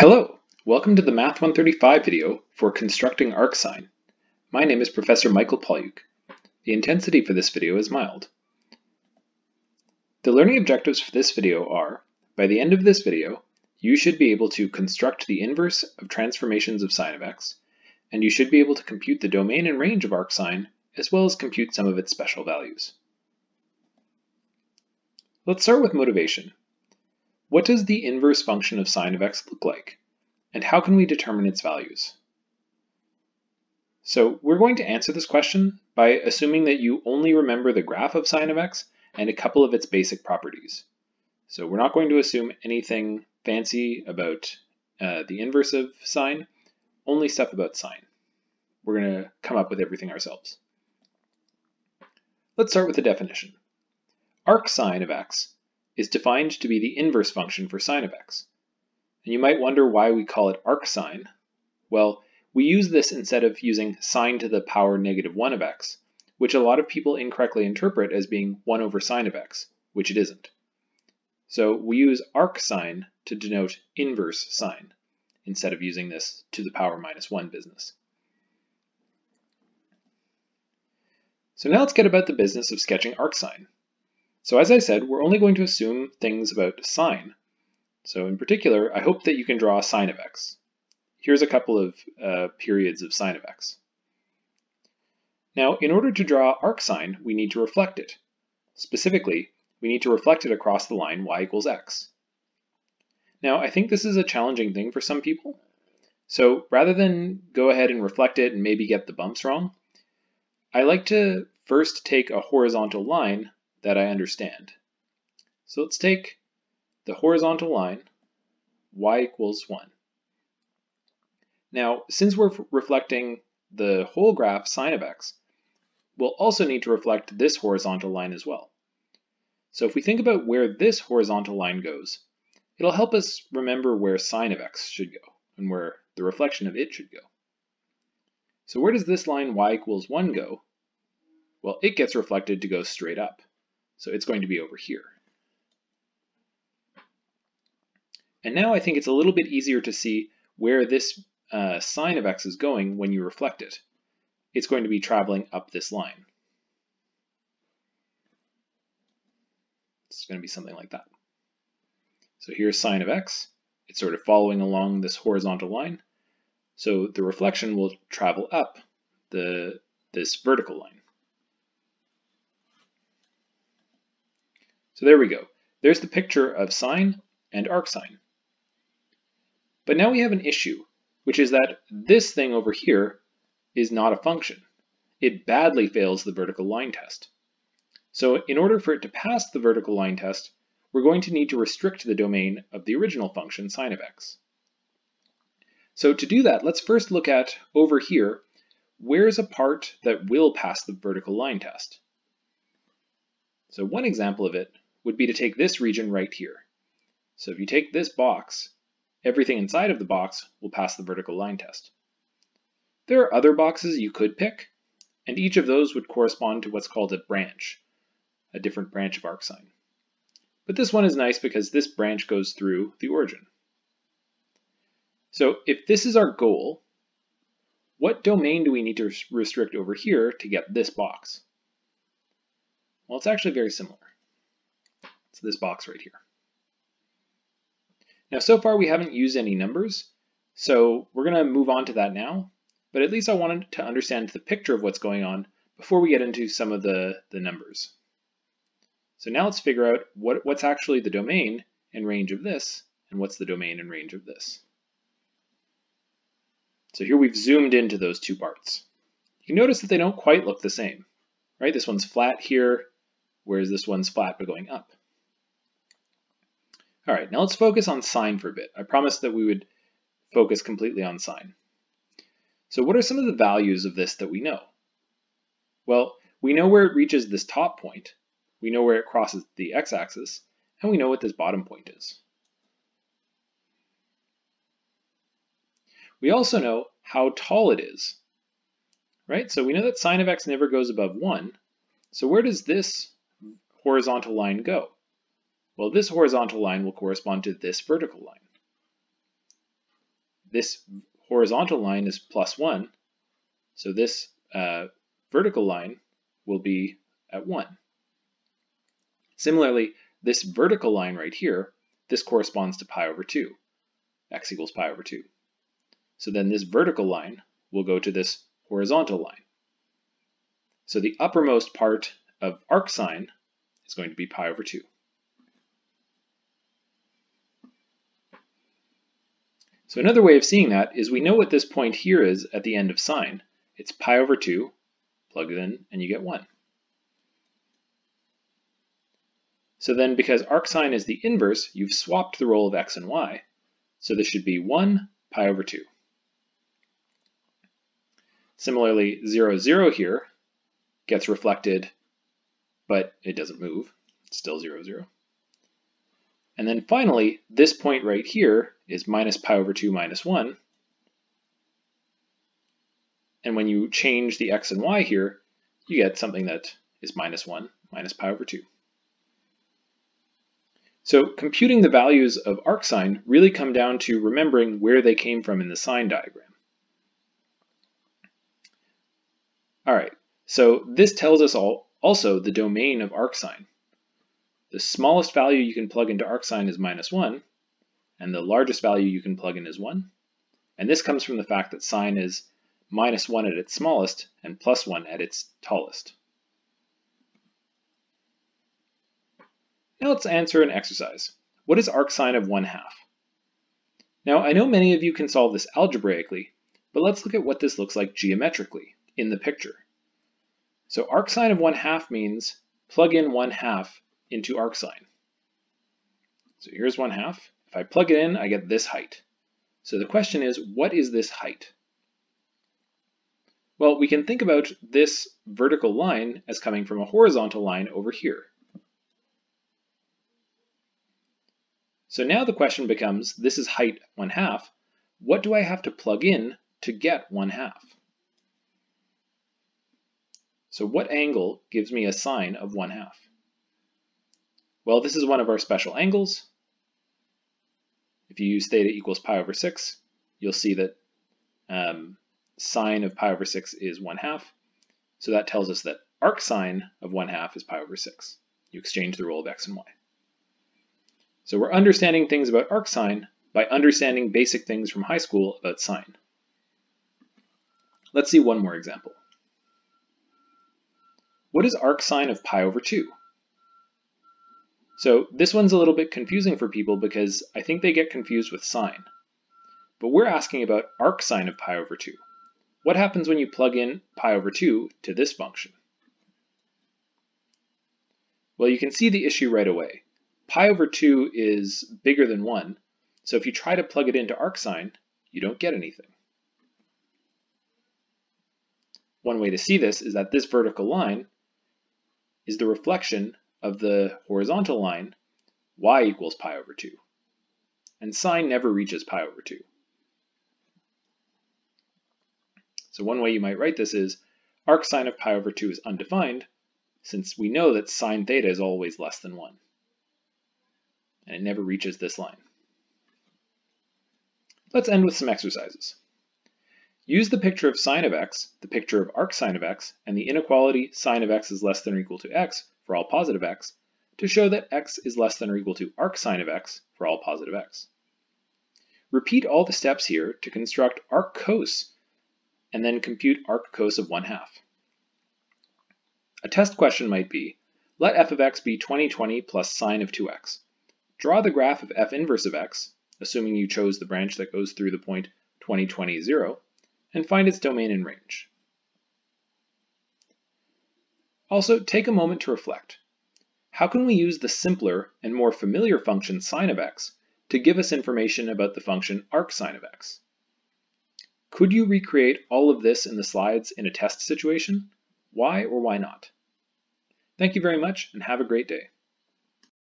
Hello, welcome to the Math 135 video for constructing arcsine. My name is Professor Michael Pawliuk. The intensity for this video is mild. The learning objectives for this video are, by the end of this video, you should be able to construct the inverse of transformations of sine of x, and you should be able to compute the domain and range of arcsine, as well as compute some of its special values. Let's start with motivation. What does the inverse function of sine of x look like? And how can we determine its values? So we're going to answer this question by assuming that you only remember the graph of sine of x and a couple of its basic properties. So we're not going to assume anything fancy about uh, the inverse of sine, only stuff about sine. We're going to come up with everything ourselves. Let's start with the definition. Arc sine of x is defined to be the inverse function for sine of x. And you might wonder why we call it arcsine. Well, we use this instead of using sine to the power negative 1 of x, which a lot of people incorrectly interpret as being 1 over sine of x, which it isn't. So we use arcsine to denote inverse sine, instead of using this to the power minus 1 business. So now let's get about the business of sketching arcsine. So as I said, we're only going to assume things about sine. So in particular, I hope that you can draw sine of x. Here's a couple of uh, periods of sine of x. Now, in order to draw arcsine, we need to reflect it. Specifically, we need to reflect it across the line y equals x. Now, I think this is a challenging thing for some people. So rather than go ahead and reflect it and maybe get the bumps wrong, I like to first take a horizontal line that I understand. So let's take the horizontal line, y equals 1. Now, since we're reflecting the whole graph sine of x, we'll also need to reflect this horizontal line as well. So if we think about where this horizontal line goes, it'll help us remember where sine of x should go and where the reflection of it should go. So where does this line y equals 1 go? Well, it gets reflected to go straight up. So it's going to be over here. And now I think it's a little bit easier to see where this uh, sine of x is going when you reflect it. It's going to be traveling up this line. It's going to be something like that. So here's sine of x. It's sort of following along this horizontal line. So the reflection will travel up the this vertical line. So there we go. There's the picture of sine and arcsine. But now we have an issue, which is that this thing over here is not a function. It badly fails the vertical line test. So in order for it to pass the vertical line test, we're going to need to restrict the domain of the original function sine of x. So to do that, let's first look at over here, where's a part that will pass the vertical line test? So one example of it would be to take this region right here. So if you take this box, everything inside of the box will pass the vertical line test. There are other boxes you could pick, and each of those would correspond to what's called a branch, a different branch of arcsine. But this one is nice because this branch goes through the origin. So if this is our goal, what domain do we need to restrict over here to get this box? Well, it's actually very similar. This box right here. Now, so far we haven't used any numbers, so we're going to move on to that now. But at least I wanted to understand the picture of what's going on before we get into some of the, the numbers. So now let's figure out what, what's actually the domain and range of this, and what's the domain and range of this. So here we've zoomed into those two parts. You notice that they don't quite look the same, right? This one's flat here, whereas this one's flat but going up. All right, now let's focus on sine for a bit. I promised that we would focus completely on sine. So what are some of the values of this that we know? Well, we know where it reaches this top point, we know where it crosses the x-axis, and we know what this bottom point is. We also know how tall it is, right? So we know that sine of x never goes above 1. So where does this horizontal line go? Well, this horizontal line will correspond to this vertical line. this horizontal line is plus 1, so this uh, vertical line will be at 1. Similarly, this vertical line right here, this corresponds to pi over 2, x equals pi over 2. So then this vertical line will go to this horizontal line. So the uppermost part of arcsine is going to be pi over 2. So another way of seeing that is we know what this point here is at the end of sine. It's pi over 2, plug it in, and you get 1. So then because arcsine is the inverse, you've swapped the role of x and y. So this should be 1 pi over 2. Similarly, 0, 0 here gets reflected, but it doesn't move. It's still 0, 0. And then finally, this point right here is minus pi over 2 minus 1. And when you change the x and y here, you get something that is minus 1 minus pi over 2. So computing the values of arcsine really come down to remembering where they came from in the sine diagram. All right, so this tells us all also the domain of arcsine. The smallest value you can plug into arcsine is minus 1, and the largest value you can plug in is 1. And this comes from the fact that sine is minus 1 at its smallest and plus 1 at its tallest. Now let's answer an exercise. What is arcsine of 1 half? Now I know many of you can solve this algebraically, but let's look at what this looks like geometrically in the picture. So arcsine of 1 half means plug in 1 half into arcsine. So here's 1 half. If I plug it in, I get this height. So the question is, what is this height? Well, we can think about this vertical line as coming from a horizontal line over here. So now the question becomes, this is height 1 half, what do I have to plug in to get 1 half? So what angle gives me a sine of 1 half? Well, this is one of our special angles. If you use theta equals pi over 6, you'll see that um, sine of pi over 6 is 1 half. So that tells us that arcsine of 1 half is pi over 6. You exchange the role of x and y. So we're understanding things about arcsine by understanding basic things from high school about sine. Let's see one more example. What is arcsine of pi over 2? So this one's a little bit confusing for people because I think they get confused with sine. But we're asking about arcsine of pi over 2. What happens when you plug in pi over 2 to this function? Well, you can see the issue right away pi over 2 is bigger than 1, so if you try to plug it into arcsine, you don't get anything. One way to see this is that this vertical line is the reflection of the horizontal line, y equals pi over 2. And sine never reaches pi over 2. So one way you might write this is arcsine of pi over 2 is undefined, since we know that sine theta is always less than 1 and it never reaches this line. Let's end with some exercises. Use the picture of sine of x, the picture of arcsine of x, and the inequality sine of x is less than or equal to x for all positive x to show that x is less than or equal to arcsine of x for all positive x. Repeat all the steps here to construct arc cos and then compute arc cos of 1 half. A test question might be, let f of x be 2020 plus sine of 2x. Draw the graph of f inverse of x, assuming you chose the branch that goes through the point 20, 20, 0, and find its domain and range. Also, take a moment to reflect. How can we use the simpler and more familiar function sine of x to give us information about the function arcsine of x? Could you recreate all of this in the slides in a test situation? Why or why not? Thank you very much and have a great day.